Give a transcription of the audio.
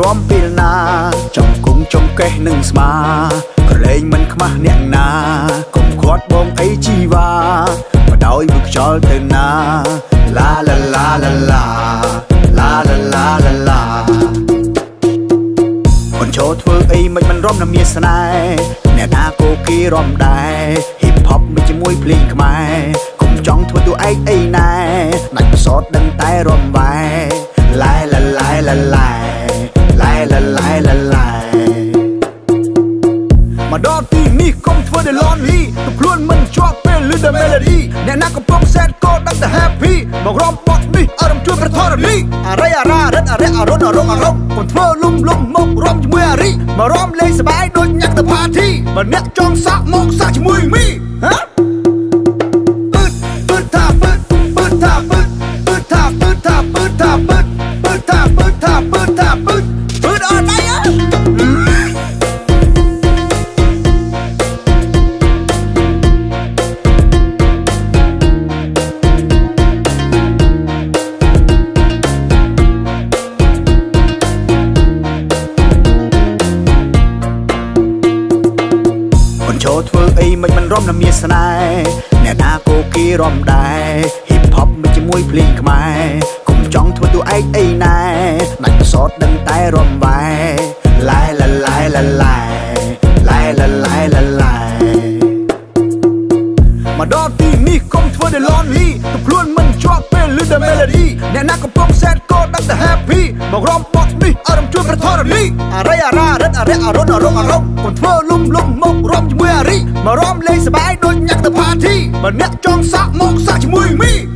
រំពេលណាចំគង់ចំកេះនឹងស្មាក្រែងមិនខ្មាស់អ្នកណាកុំខាត់បងអីជីវ៉ាបដោយមុខខ្យល់ទៅណាឡាឡាឡាឡាឡាឡាឡាឡាឡាឡាអូនចូលធ្វើអីមិនមិនរំណាមានស្នេហ៍អ្នកណាក៏គេរំដែរ hip hop មិនជាមួយភ្លេងខ្មែរគុំចង់ធ្វើតួឯងអីណែដាច់សតដឹងតែរំវ៉ែ មកដល់ទីនេះកុំធ្វើតែ lonely ទៅខ្លួនមិនជាប់ពេលឮតែ melody អ្នកណាកំពុង sad ក៏ដឹងតែ happy មករំបត់នេះអារម្មណ៍ជួយប្រថរលីអរិយអារារិតអរិយអរុនអរងអរងកុំធ្វើលំលំមករំជាមួយអារីមករំលេងសប្បាយដូចញ៉ាំទៅ party បើអ្នកចង់សាក់មកសាក់ជាមួយមី ចូលធ្វើអីមិនមិនរំណាមានស្នេហ៍អ្នកណាក៏គេរំដែរ hip hop មិនជាមួយភ្លេងខ្មែរគុំចង់ធ្វើតួឯងអីណែដាច់សតដឹងតែរំវ៉ែឡាយឡាឡាយឡាឡាយ ដល់ទីនេះកុំធ្វើតែ lonely ទៅខ្លួនមិនជាប់ពេលឮតែ melody អ្នកណាកំពុង sad ក៏ដឹងតែ happy មករំបត់នេះអារម្មណ៍ជួយប្រថរលីអរិយអារារិតអរិយអរុនអរងអរងកុំធ្វើលំលំមករំជាមួយអារីមករំលេងសប្បាយដូចញ៉ាំទៅ party បើអ្នកចង់សាក់មកសាក់ជាមួយមីហ៎